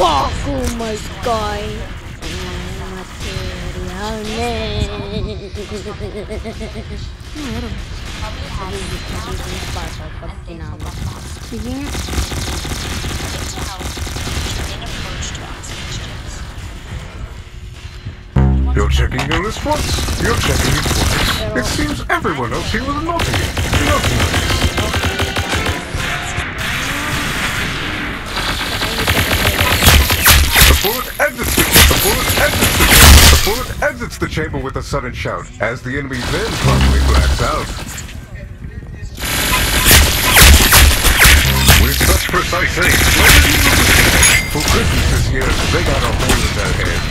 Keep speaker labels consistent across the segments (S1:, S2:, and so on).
S1: Oh my god. You're checking your list
S2: once, you're checking it twice. It seems everyone else here was naughty. Naughty The bullet exits the, the bullet exits the, the bullet exits the chamber with a sudden shout, as the enemy then promptly blacks out. With such precise aim? For Christmas this year, they got a hole in their head.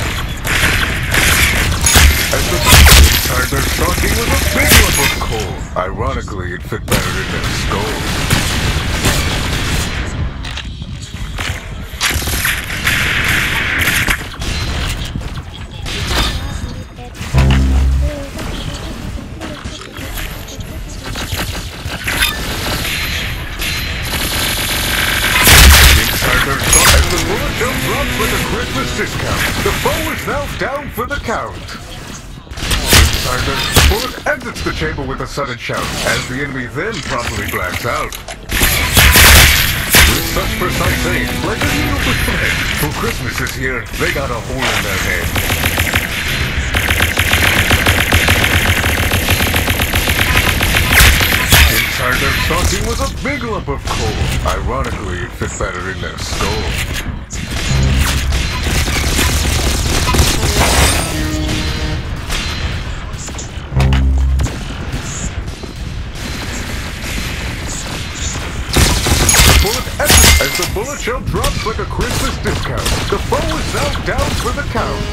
S2: As the inside their stocking was a big lump of coal. Ironically, it fit better in their skull. The bullet with a Christmas discount, the foe is now down for the count. Their bullet exits the chamber with a sudden shout, as the enemy then promptly blacks out. With such precise aim, like a needle with thread, for Christmas this year, they got a hole in their head. Inside their stocking was a big lump of coal. Ironically, it fit better in their skull. the bullet shell drops like a Christmas discount. The foe is now down for the count.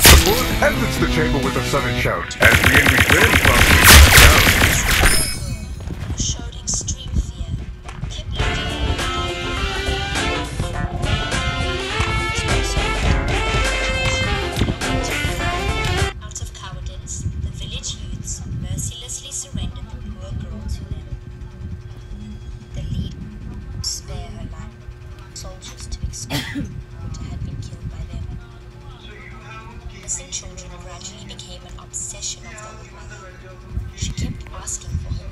S2: The bullet exits the chamber with a sudden shout, as the enemy clears the down.
S3: had
S1: been killed by them. Missing children gradually became an obsession of the old mother. She kept asking for her